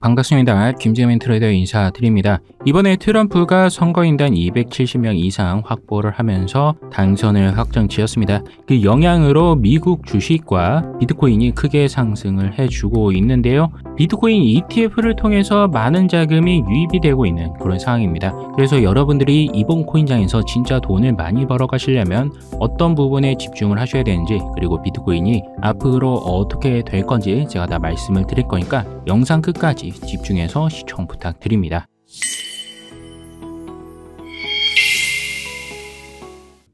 반갑습니다. 김재민 트레이더 인사드립니다. 이번에 트럼프가 선거인단 270명 이상 확보를 하면서 당선을 확정 지었습니다. 그 영향으로 미국 주식과 비트코인이 크게 상승을 해주고 있는데요. 비트코인 ETF를 통해서 많은 자금이 유입이 되고 있는 그런 상황입니다. 그래서 여러분들이 이번 코인장에서 진짜 돈을 많이 벌어 가시려면 어떤 부분에 집중을 하셔야 되는지 그리고 비트코인이 앞으로 어떻게 될 건지 제가 다 말씀을 드릴 거니까 영상 끝까지 집중해서 시청 부탁드립니다.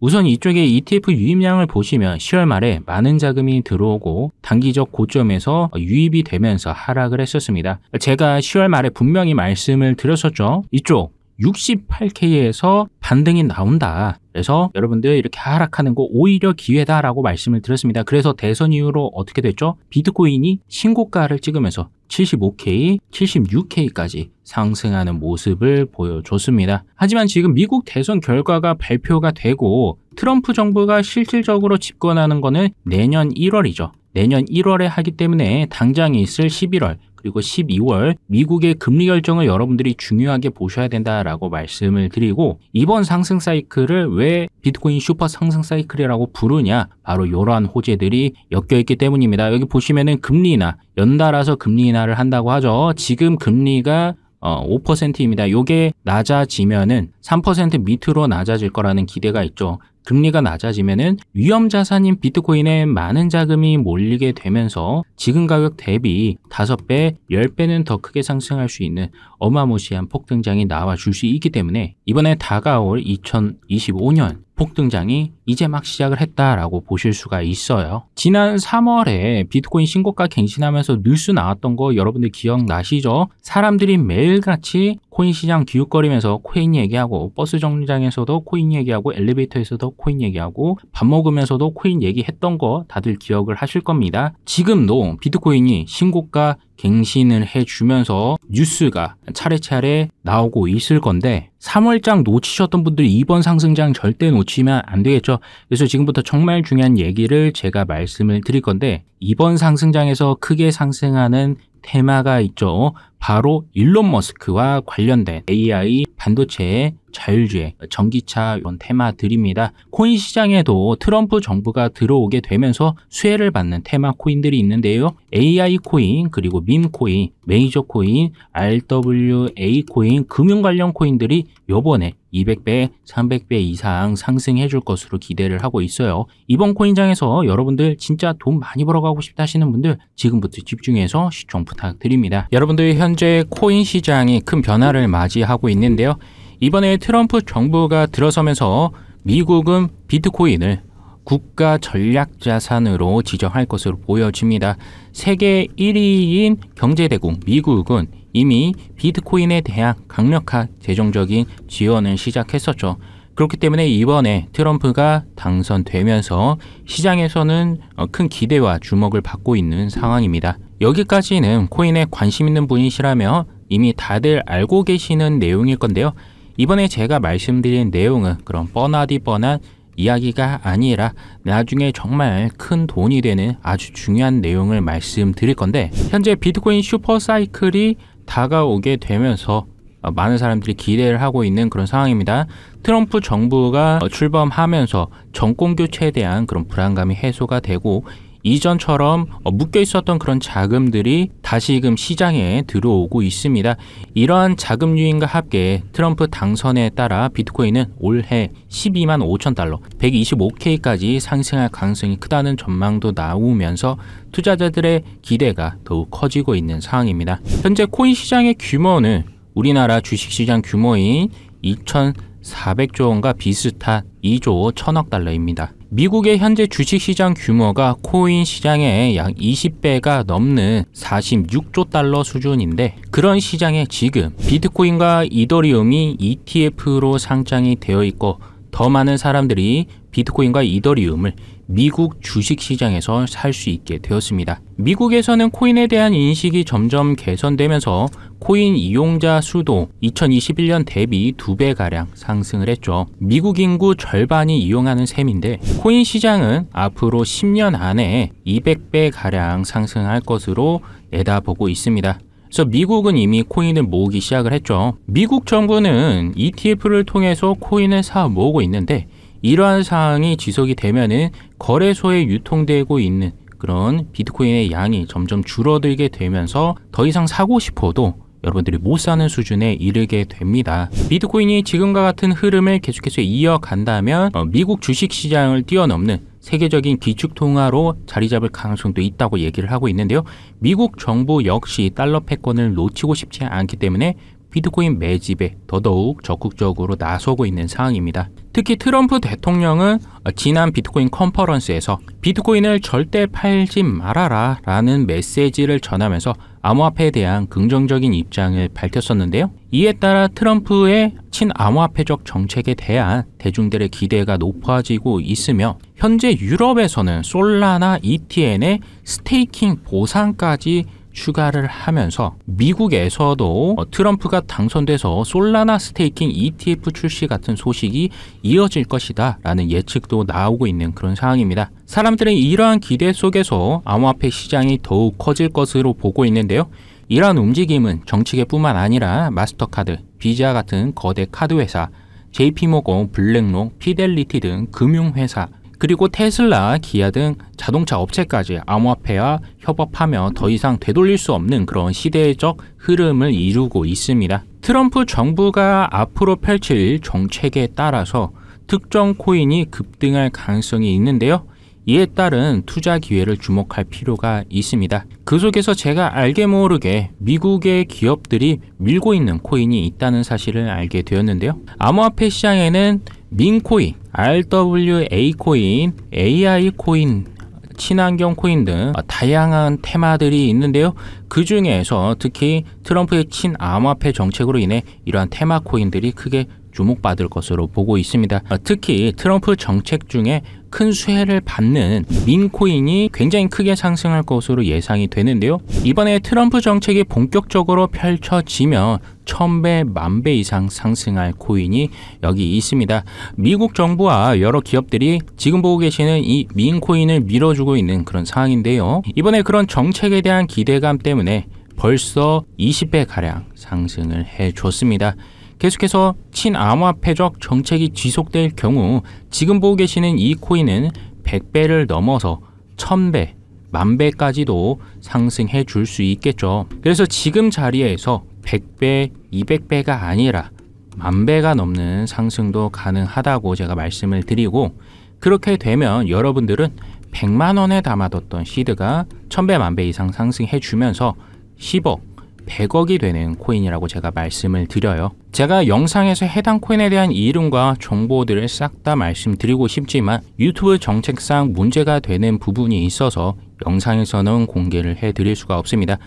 우선 이쪽에 ETF 유입량을 보시면 10월 말에 많은 자금이 들어오고 단기적 고점에서 유입이 되면서 하락을 했었습니다. 제가 10월 말에 분명히 말씀을 드렸었죠. 이쪽 68K에서 반등이 나온다. 그래서 여러분들 이렇게 하락하는 거 오히려 기회다라고 말씀을 드렸습니다. 그래서 대선 이후로 어떻게 됐죠? 비트코인이 신고가를 찍으면서 75K, 76K까지 상승하는 모습을 보여줬습니다. 하지만 지금 미국 대선 결과가 발표가 되고 트럼프 정부가 실질적으로 집권하는 것은 내년 1월이죠. 내년 1월에 하기 때문에 당장 있을 11월 그리고 12월 미국의 금리 결정을 여러분들이 중요하게 보셔야 된다라고 말씀을 드리고 이번 상승 사이클을 왜 비트코인 슈퍼 상승 사이클이라고 부르냐 바로 이러한 호재들이 엮여 있기 때문입니다. 여기 보시면은 금리 인하 연달아서 금리 인하를 한다고 하죠. 지금 금리가 어, 5%입니다. 요게 낮아지면은 3% 밑으로 낮아질 거라는 기대가 있죠. 금리가 낮아지면은 위험 자산인 비트코인에 많은 자금이 몰리게 되면서 지금 가격 대비 5배, 10배는 더 크게 상승할 수 있는 어마무시한 폭등장이 나와 줄 수 있기 때문에 이번에 다가올 2025년 폭등장이 이제 막 시작을 했다라고 보실 수가 있어요. 지난 3월에 비트코인 신고가 갱신하면서 뉴스 나왔던 거 여러분들 기억나시죠? 사람들이 매일같이 코인 시장 기웃거리면서 코인 얘기하고 버스 정류장에서도 코인 얘기하고 엘리베이터에서도 코인 얘기하고 밥 먹으면서도 코인 얘기했던 거 다들 기억을 하실 겁니다. 지금도 비트코인이 신고가 갱신을 해주면서 뉴스가 차례차례 나오고 있을 건데 3월장 놓치셨던 분들이 이번 상승장 절대 놓치면 안 되겠죠. 그래서 지금부터 정말 중요한 얘기를 제가 말씀을 드릴 건데 이번 상승장에서 크게 상승하는 테마가 있죠. 바로 일론 머스크와 관련된 AI 반도체 자율주행, 전기차 이런 테마들입니다. 코인 시장에도 트럼프 정부가 들어오게 되면서 수혜를 받는 테마 코인들이 있는데요. AI 코인, 그리고 밈 코인, 메이저 코인, RWA 코인, 금융 관련 코인들이 요번에 200배, 300배 이상 상승해 줄 것으로 기대를 하고 있어요. 이번 코인장에서 여러분들 진짜 돈 많이 벌어가고 싶다 하시는 분들 지금부터 집중해서 시청 부탁드립니다. 여러분들 현재 코인 시장이 큰 변화를 맞이하고 있는데요. 이번에 트럼프 정부가 들어서면서 미국은 비트코인을 국가 전략 자산으로 지정할 것으로 보여집니다. 세계 1위인 경제대국 미국은 이미 비트코인에 대한 강력한 재정적인 지원을 시작했었죠. 그렇기 때문에 이번에 트럼프가 당선되면서 시장에서는 어, 큰 기대와 주목을 받고 있는 상황입니다. 여기까지는 코인에 관심 있는 분이시라면 이미 다들 알고 계시는 내용일 건데요. 이번에 제가 말씀드린 내용은 그런 뻔하디 뻔한 이야기가 아니라 나중에 정말 큰 돈이 되는 아주 중요한 내용을 말씀드릴 건데 현재 비트코인 슈퍼 사이클이 다가오게 되면서 많은 사람들이 기대를 하고 있는 그런 상황입니다. 트럼프 정부가 출범하면서 정권 교체에 대한 그런 불안감이 해소가 되고 이전처럼 어, 묶여 있었던 그런 자금들이 다시금 시장에 들어오고 있습니다. 이러한 자금 유인과 함께 트럼프 당선에 따라 비트코인은 올해 12만 5천 달러, 125K까지 상승할 가능성이 크다는 전망도 나오면서 투자자들의 기대가 더욱 커지고 있는 상황입니다. 현재 코인 시장의 규모는 우리나라 주식시장 규모인 2,400조 원과 비슷한 2조 1천억 달러입니다. 미국의 현재 주식시장 규모가 코인 시장의 약 20배가 넘는 46조 달러 수준인데 그런 시장에 지금 비트코인과 이더리움이 ETF로 상장이 되어 있고 더 많은 사람들이 비트코인과 이더리움을 미국 주식 시장에서 살 수 있게 되었습니다. 미국에서는 코인에 대한 인식이 점점 개선되면서 코인 이용자 수도 2021년 대비 2배 가량 상승을 했죠. 미국 인구 절반이 이용하는 셈인데 코인 시장은 앞으로 10년 안에 200배 가량 상승할 것으로 내다보고 있습니다. 그래서 미국은 이미 코인을 모으기 시작을 했죠. 미국 정부는 ETF를 통해서 코인을 사 모으고 있는데 이러한 사항이 지속이 되면은 거래소에 유통되고 있는 그런 비트코인의 양이 점점 줄어들게 되면서 더 이상 사고 싶어도 여러분들이 못 사는 수준에 이르게 됩니다. 비트코인이 지금과 같은 흐름을 계속해서 이어간다면 어, 미국 주식 시장을 뛰어넘는 세계적인 기축 통화로 자리 잡을 가능성도 있다고 얘기를 하고 있는데요. 미국 정부 역시 달러 패권을 놓치고 싶지 않기 때문에 비트코인 매집에 더더욱 적극적으로 나서고 있는 상황입니다. 특히 트럼프 대통령은 지난 비트코인 컨퍼런스에서 비트코인을 절대 팔지 말아라 라는 메시지를 전하면서 암호화폐에 대한 긍정적인 입장을 밝혔었는데요. 이에 따라 트럼프의 친암호화폐적 정책에 대한 대중들의 기대가 높아지고 있으며 현재 유럽에서는 솔라나 ETN의 스테이킹 보상까지 추가를 하면서 미국에서도 어, 트럼프가 당선돼서 솔라나 staking ETF 출시 같은 소식이 이어질 것이다 라는 예측도 나오고 있는 그런 상황입니다. 사람들은 이러한 기대 속에서 암호화폐 시장이 더욱 커질 것으로 보고 있는데요. 이러한 움직임은 정치계뿐만 아니라 마스터카드, 비자 같은 거대 카드 회사, JP모건, 블랙록, 피델리티 등 금융회사, 그리고 테슬라, 기아 등 자동차 업체까지 암호화폐와 협업하며 더 이상 되돌릴 수 없는 그런 시대적 흐름을 이루고 있습니다. 트럼프 정부가 앞으로 펼칠 정책에 따라서 특정 코인이 급등할 가능성이 있는데요. 이에 따른 투자 기회를 주목할 필요가 있습니다. 그 속에서 제가 알게 모르게 미국의 기업들이 밀고 있는 코인이 있다는 사실을 알게 되었는데요. 암호화폐 시장에는 민코인, RWA 코인, AI 코인, 친환경 코인 등 다양한 테마들이 있는데요. 그 중에서 특히 트럼프의 친암호화폐 정책으로 인해 이러한 테마 코인들이 크게 주목받을 것으로 보고 있습니다. 특히 트럼프 정책 중에 큰 수혜를 받는 민코인이 굉장히 크게 상승할 것으로 예상이 되는데요. 이번에 트럼프 정책이 본격적으로 펼쳐지면 1000배, 만배 이상 상승할 코인이 여기 있습니다. 미국 정부와 여러 기업들이 지금 보고 계시는 이 민코인을 밀어주고 있는 그런 상황인데요. 이번에 그런 정책에 대한 기대감 때문에 벌써 20배 가량 상승을 해 줬습니다. 계속해서 친암호화폐적 정책이 지속될 경우 지금 보고 계시는 이 코인은 100배를 넘어서 1000배, 만배까지도 상승해 줄 수 있겠죠. 그래서 지금 자리에서 100배, 200배가 아니라 만배가 넘는 상승도 가능하다고 제가 말씀을 드리고 그렇게 되면 여러분들은 100만 원에 담아뒀던 시드가 1000배, 만배 이상 상승해 주면서 10억, 100억이 되는 코인이라고 제가 말씀을 드려요. 제가 영상에서 해당 코인에 대한 이름과 정보들을 싹 다 말씀드리고 싶지만 유튜브 정책상 문제가 되는 부분이 있어서 영상에서는 공개를 해 드릴 수가 없습니다.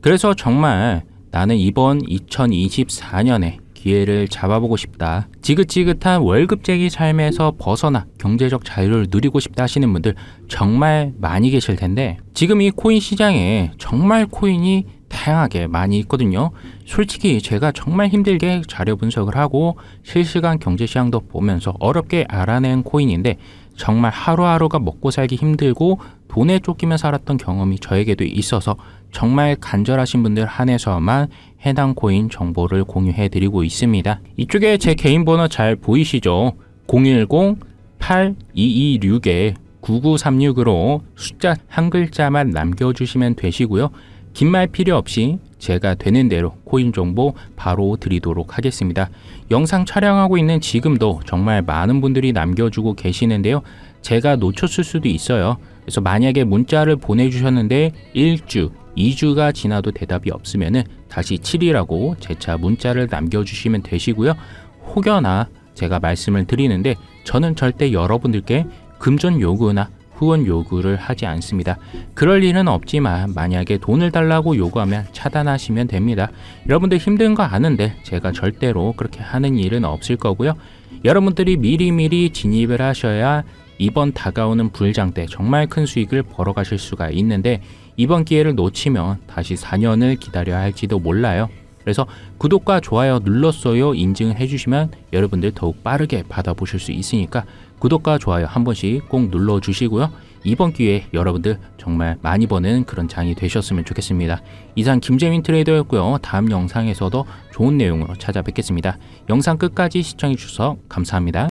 그래서 정말 나는 이번 2024년에 기회를 잡아보고 싶다. 지긋지긋한 월급쟁이 삶에서 벗어나 경제적 자유를 누리고 싶다 하시는 분들 정말 많이 계실 텐데 지금 이 코인 시장에 정말 코인이 다양하게 많이 있거든요. 솔직히 제가 정말 힘들게 자료 분석을 하고 실시간 경제 시장도 보면서 어렵게 알아낸 코인인데 정말 하루하루가 먹고 살기 힘들고 돈에 쫓기며 살았던 경험이 저에게도 있어서 정말 간절하신 분들 한해서만 해당 코인 정보를 공유해 드리고 있습니다. 이쪽에 제 개인 번호 잘 보이시죠? 010-8226에 9936으로 숫자 한 글자만 남겨주시면 되시고요. 긴 말 필요 없이 제가 되는 대로 코인 정보 바로 드리도록 하겠습니다. 영상 촬영하고 있는 지금도 정말 많은 분들이 남겨주고 계시는데요. 제가 놓쳤을 수도 있어요. 그래서 만약에 문자를 보내주셨는데 1주, 2주가 지나도 대답이 없으면 다시 7이라고 재차 문자를 남겨주시면 되시고요. 혹여나 제가 말씀을 드리는데 저는 절대 여러분들께 금전 요구나 후원 요구를 하지 않습니다. 그럴 일은 없지만 만약에 돈을 달라고 요구하면 차단하시면 됩니다. 여러분들 힘든 거 아는데 제가 절대로 그렇게 하는 일은 없을 거고요. 여러분들이 미리미리 진입을 하셔야 이번 다가오는 불장 때 정말 큰 수익을 벌어가실 수가 있는데 이번 기회를 놓치면 다시 4년을 기다려야 할지도 몰라요. 그래서 구독과 좋아요 눌렀어요 인증을 해주시면 여러분들 더욱 빠르게 받아보실 수 있으니까 구독과 좋아요 한 번씩 꼭 눌러주시고요. 이번 기회에 여러분들 정말 많이 버는 그런 장이 되셨으면 좋겠습니다. 이상 김재민 트레이더였고요. 다음 영상에서도 좋은 내용으로 찾아뵙겠습니다. 영상 끝까지 시청해 주셔서 감사합니다.